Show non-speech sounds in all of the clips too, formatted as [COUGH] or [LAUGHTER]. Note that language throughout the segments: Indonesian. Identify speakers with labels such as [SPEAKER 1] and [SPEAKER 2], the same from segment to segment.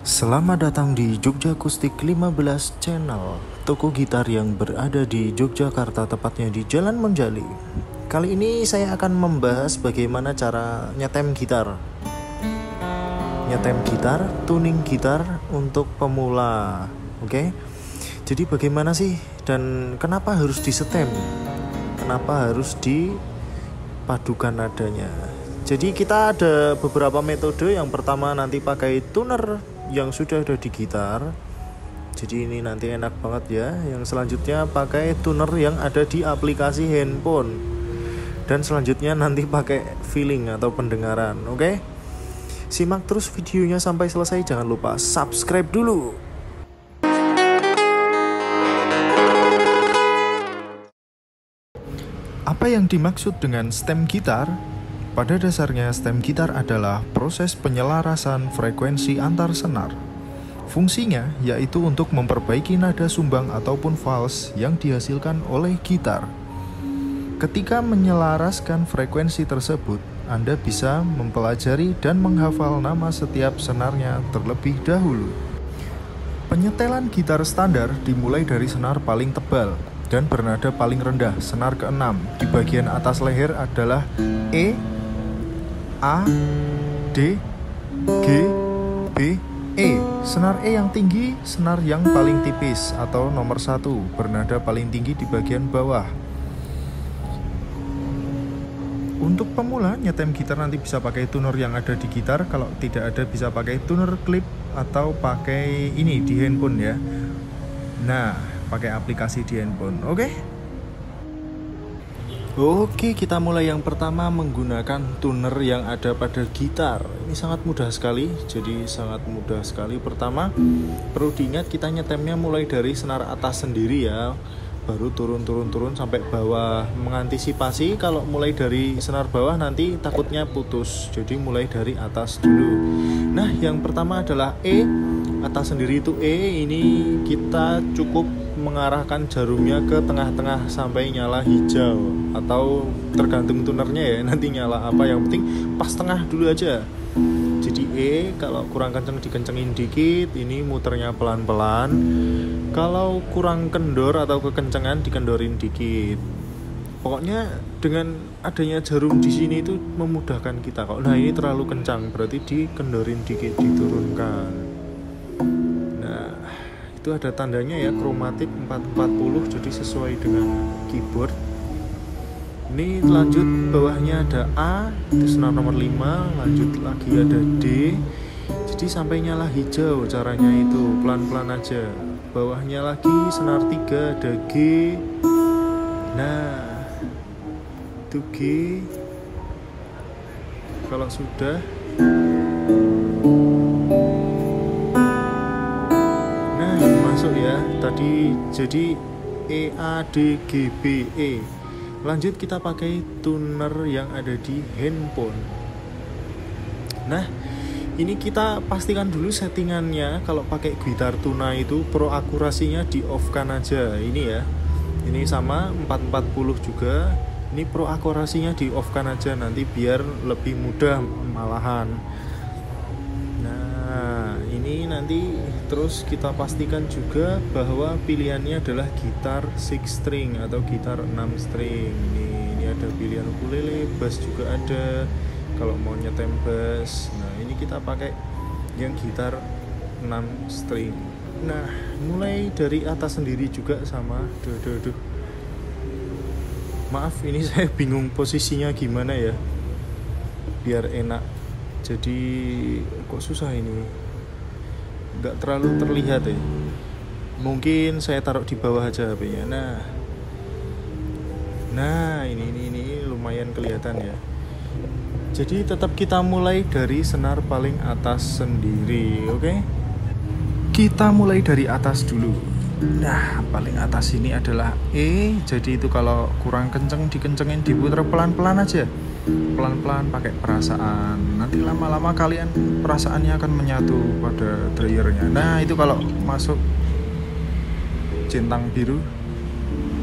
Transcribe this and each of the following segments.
[SPEAKER 1] Selamat datang di Jogja Akustik 15 Channel. Toko gitar yang berada di Yogyakarta tepatnya di Jalan Monjali Kali ini saya akan membahas bagaimana cara nyetem gitar. Nyetem gitar, tuning gitar untuk pemula Oke? Jadi bagaimana sih dan kenapa harus disetem? Kenapa harus dipadukan nadanya? Jadi kita ada beberapa metode. Yang pertama nanti pakai tuner yang sudah ada di gitar. Jadi ini nanti enak banget ya. Yang selanjutnya pakai tuner yang ada di aplikasi handphone. Dan selanjutnya nanti pakai feeling atau pendengaran, oke? Okay? Simak terus videonya sampai selesai. Jangan lupa subscribe dulu. Apa yang dimaksud dengan stem gitar? Pada dasarnya, stem gitar adalah proses penyelarasan frekuensi antar senar. Fungsinya yaitu untuk memperbaiki nada sumbang ataupun fals yang dihasilkan oleh gitar. Ketika menyelaraskan frekuensi tersebut, Anda bisa mempelajari dan menghafal nama setiap senarnya terlebih dahulu. Penyetelan gitar standar dimulai dari senar paling tebal dan bernada paling rendah, senar keenam. Di bagian atas leher adalah E, A, D, G, B, E. Senar E yang tinggi, senar yang paling tipis atau nomor satu, bernada paling tinggi di bagian bawah. Untuk pemula, nyetem gitar nanti bisa pakai tuner yang ada di gitar. Kalau tidak ada, bisa pakai tuner clip atau pakai ini di handphone ya. Nah, pakai aplikasi di handphone. Oke? Okay? Oke, kita mulai yang pertama menggunakan tuner yang ada pada gitar. Ini sangat mudah sekali, jadi sangat mudah sekali. Pertama, perlu diingat kita nyetemnya mulai dari senar atas sendiri ya. Baru turun-turun-turun sampai bawah. Mengantisipasi kalau mulai dari senar bawah nanti takutnya putus. Jadi mulai dari atas dulu. Nah, yang pertama adalah E. Atas sendiri itu E. Ini kita cukup mengarahkan jarumnya ke tengah-tengah sampai nyala hijau. Atau tergantung tunernya ya [LAUGHS] nanti nyala apa. Yang penting pas tengah dulu aja. Jadi E kalau kurang kenceng dikencengin dikit ini muternya pelan-pelan. Kalau kurang kendor atau kekencengan dikendorin dikit. Pokoknya dengan adanya jarum di sini itu memudahkan kita kok. Nah ini terlalu kencang berarti dikendorin dikit diturunkan itu ada tandanya ya kromatik 440 jadi sesuai dengan keyboard. Ini lanjut bawahnya ada A itu senar nomor 5 lanjut lagi ada D. Jadi sampai nyala hijau caranya itu pelan-pelan aja. Bawahnya lagi senar 3 ada G. Nah itu G. Kalau sudah tadi jadi E A D G B E. Lanjut kita pakai tuner yang ada di handphone. Nah ini kita pastikan dulu settingannya. Kalau pakai gitar tuna itu pro akurasinya di off kan aja. Ini ya. Ini sama 440 juga. Ini pro akurasinya di off kan aja nanti biar lebih mudah malahan nanti terus kita pastikan juga bahwa pilihannya adalah gitar 6 string atau gitar 6 string. Ini, ini ada pilihan ukulele bass juga ada. Kalau mau nyetem bass nah ini kita pakai yang gitar 6 string. Nah mulai dari atas sendiri juga sama. Duh duh duh. Maaf ini [LAUGHS] saya bingung posisinya gimana ya. Biar enak. Jadi kok susah ini nggak terlalu terlihat ya. Mungkin saya taruh di bawah aja HP-nya nah. Nah ini ini ini lumayan kelihatan ya. Jadi tetap kita mulai dari senar paling atas sendiri oke? Okay? kita mulai dari atas dulu. Nah paling atas ini adalah E. Jadi itu kalau kurang kenceng dikencengin diputar pelan-pelan aja pelan-pelan pakai perasaan. Nanti lama-lama kalian perasaannya akan menyatu pada dryernya nah itu kalau masuk centang biru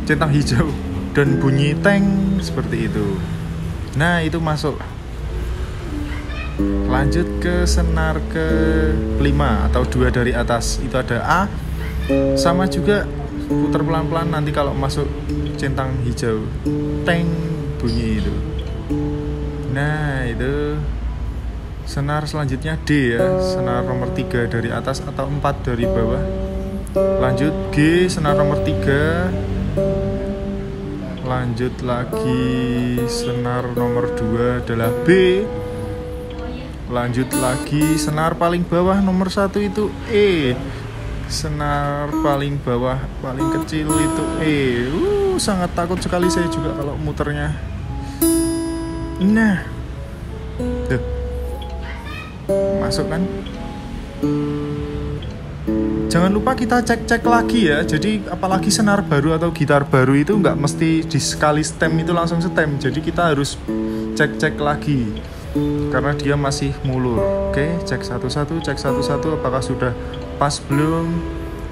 [SPEAKER 1] centang hijau dan bunyi teng seperti itu. Nah itu masuk. Lanjut ke senar ke 5 atau dua dari atas. Itu ada A. Sama juga putar pelan-pelan nanti kalau masuk centang hijau teng bunyi itu nah itu senar selanjutnya D ya. Senar nomor 3 dari atas atau 4 dari bawah. Lanjut G senar nomor 3 lanjut lagi senar nomor 2 adalah B. Lanjut lagi senar paling bawah nomor satu itu E. Senar paling bawah paling kecil itu E. Uh, sangat takut sekali saya juga kalau muternya nah. Duh. masuk kan? Jangan lupa kita cek-cek lagi ya. Jadi apalagi senar baru atau gitar baru itu nggak mesti di sekali stem itu langsung stem. Jadi kita harus cek-cek lagi. Karena dia masih mulur. Oke cek satu-satu cek satu-satu apakah sudah pas belum?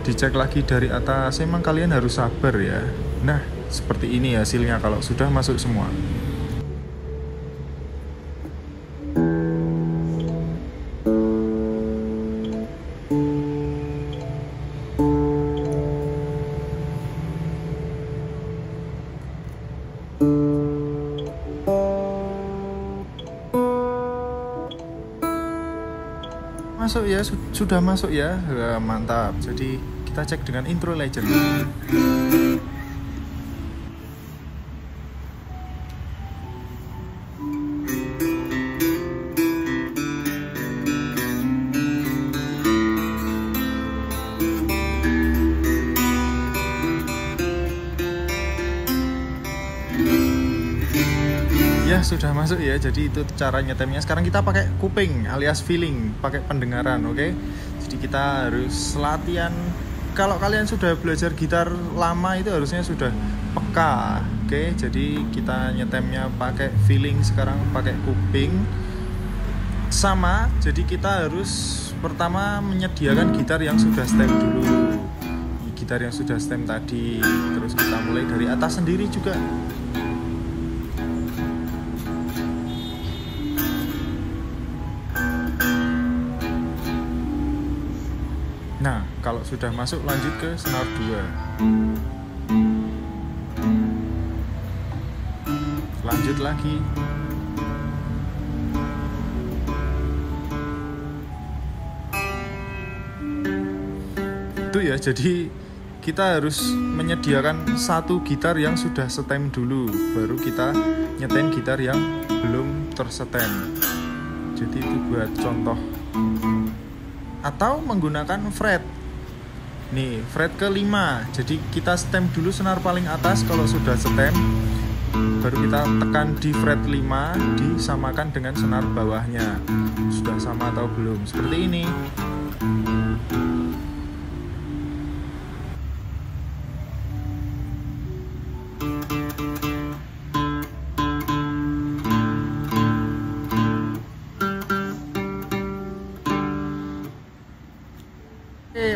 [SPEAKER 1] Dicek lagi dari atas. Emang kalian harus sabar ya. Nah seperti ini hasilnya kalau sudah masuk semua masuk ya sudah masuk ya. Mantap. Jadi kita cek dengan intro legend ya sudah masuk ya. Jadi itu cara nyetemnya. Sekarang kita pakai kuping alias feeling pakai pendengaran oke? Okay? jadi kita harus latihan. Kalau kalian sudah belajar gitar lama itu harusnya sudah peka oke? Okay? jadi kita nyetemnya pakai feeling sekarang pakai kuping. Sama jadi kita harus pertama menyediakan gitar yang sudah stem dulu. Gitar yang sudah stem tadi. Terus kita mulai dari atas sendiri juga Nah, kalau sudah masuk lanjut ke senar 2. Lanjut lagi. Itu ya, jadi kita harus menyediakan satu gitar yang sudah setem dulu, baru kita nyetem gitar yang belum tersetem. Jadi itu buat contoh atau menggunakan fret. Nih fret kelima. Jadi kita stem dulu senar paling atas. Kalau sudah stem baru kita tekan di fret 5 disamakan dengan senar bawahnya. Sudah sama atau belum? Seperti ini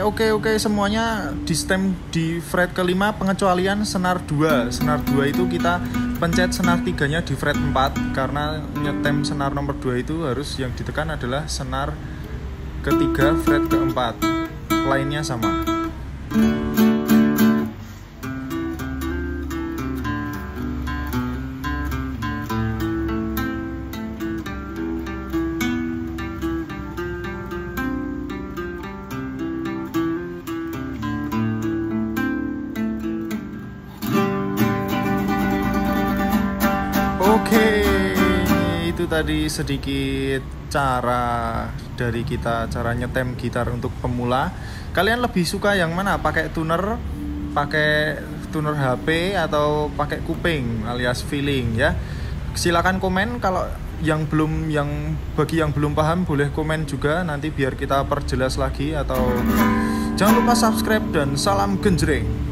[SPEAKER 1] oke oke semuanya di stem di fret kelima pengecualian senar 2 senar 2 itu kita pencet senar tiganya di fret 4 karena nyetem senar nomor 2 itu harus yang ditekan adalah senar ketiga fret keempat. Lainnya sama Oke, itu tadi sedikit cara dari kita cara nyetem gitar untuk pemula. Kalian lebih suka yang mana? Pakai tuner, pakai tuner HP atau pakai kuping alias feeling ya? Silakan komen kalau yang belum yang bagi yang belum paham boleh komen juga nanti biar kita perjelas lagi atau jangan lupa subscribe dan salam genjreng.